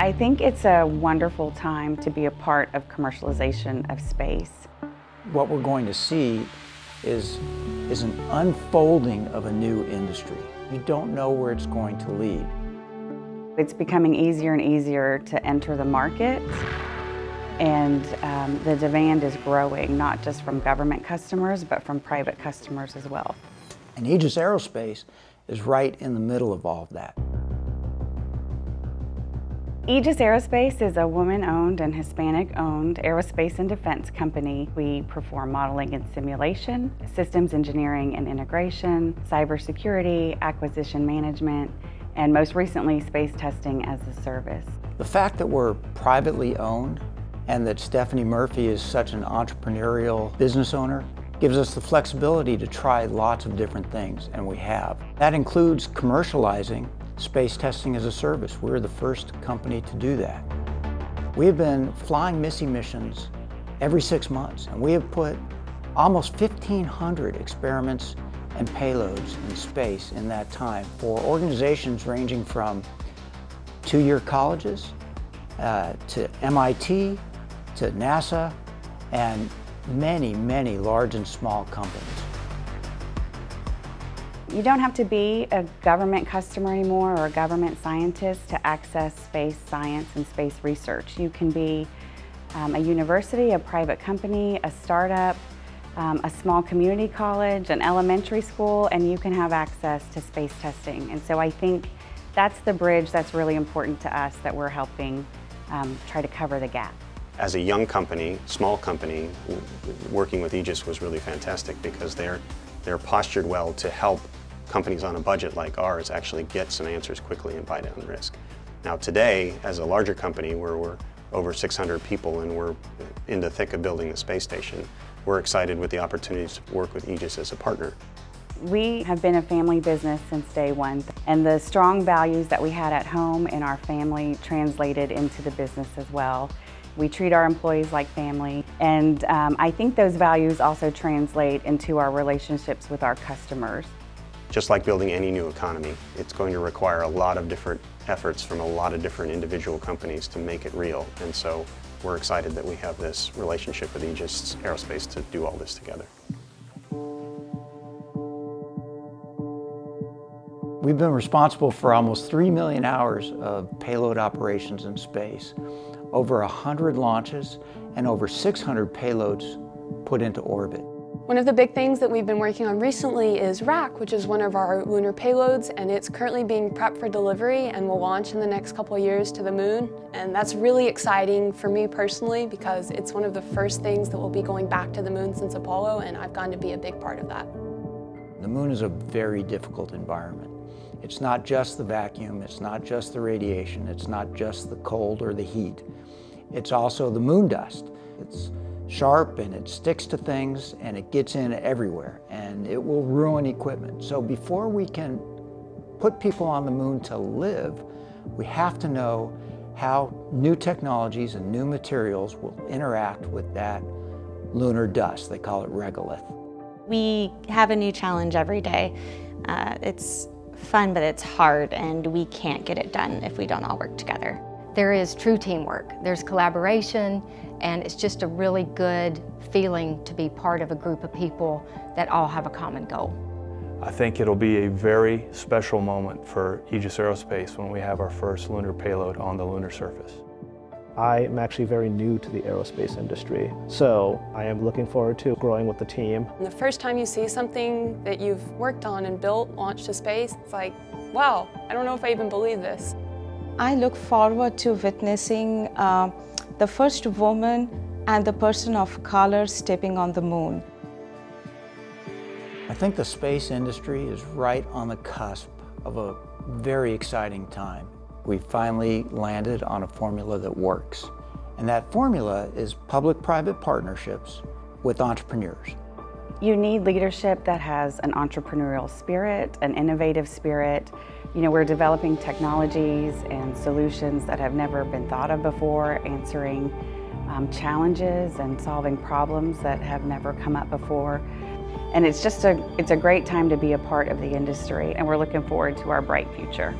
I think it's a wonderful time to be a part of commercialization of space. What we're going to see is, is an unfolding of a new industry. You don't know where it's going to lead. It's becoming easier and easier to enter the market and um, the demand is growing, not just from government customers, but from private customers as well. And Aegis Aerospace is right in the middle of all of that. Aegis Aerospace is a woman-owned and Hispanic-owned aerospace and defense company. We perform modeling and simulation, systems engineering and integration, cybersecurity, acquisition management, and most recently, space testing as a service. The fact that we're privately owned and that Stephanie Murphy is such an entrepreneurial business owner gives us the flexibility to try lots of different things, and we have. That includes commercializing space testing as a service. We're the first company to do that. We have been flying MISSE missions every six months, and we have put almost 1,500 experiments and payloads in space in that time for organizations ranging from two-year colleges uh, to MIT, to NASA, and many, many large and small companies. You don't have to be a government customer anymore or a government scientist to access space science and space research. You can be um, a university, a private company, a startup, um, a small community college, an elementary school, and you can have access to space testing. And so I think that's the bridge that's really important to us that we're helping um, try to cover the gap. As a young company, small company, working with Aegis was really fantastic because they're, they're postured well to help companies on a budget like ours actually get some answers quickly and buy down risk. Now today, as a larger company where we're over 600 people and we're in the thick of building the space station, we're excited with the opportunities to work with Aegis as a partner. We have been a family business since day one, and the strong values that we had at home in our family translated into the business as well. We treat our employees like family, and um, I think those values also translate into our relationships with our customers. Just like building any new economy, it's going to require a lot of different efforts from a lot of different individual companies to make it real. And so we're excited that we have this relationship with Aegis Aerospace to do all this together. We've been responsible for almost 3 million hours of payload operations in space, over 100 launches, and over 600 payloads put into orbit. One of the big things that we've been working on recently is RAC, which is one of our lunar payloads, and it's currently being prepped for delivery and will launch in the next couple years to the moon. And that's really exciting for me personally because it's one of the first things that will be going back to the moon since Apollo, and I've gotten to be a big part of that. The moon is a very difficult environment. It's not just the vacuum, it's not just the radiation, it's not just the cold or the heat. It's also the moon dust. It's sharp and it sticks to things and it gets in everywhere and it will ruin equipment. So before we can put people on the moon to live, we have to know how new technologies and new materials will interact with that lunar dust. They call it regolith. We have a new challenge every day. Uh, it's fun, but it's hard, and we can't get it done if we don't all work together. There is true teamwork. There's collaboration, and it's just a really good feeling to be part of a group of people that all have a common goal. I think it'll be a very special moment for Aegis Aerospace when we have our first lunar payload on the lunar surface. I am actually very new to the aerospace industry, so I am looking forward to growing with the team. And the first time you see something that you've worked on and built launched to space, it's like, wow, I don't know if I even believe this. I look forward to witnessing uh, the first woman and the person of color stepping on the moon. I think the space industry is right on the cusp of a very exciting time. We finally landed on a formula that works. And that formula is public-private partnerships with entrepreneurs. You need leadership that has an entrepreneurial spirit, an innovative spirit. You know, we're developing technologies and solutions that have never been thought of before, answering um, challenges and solving problems that have never come up before. And it's just a, it's a great time to be a part of the industry and we're looking forward to our bright future.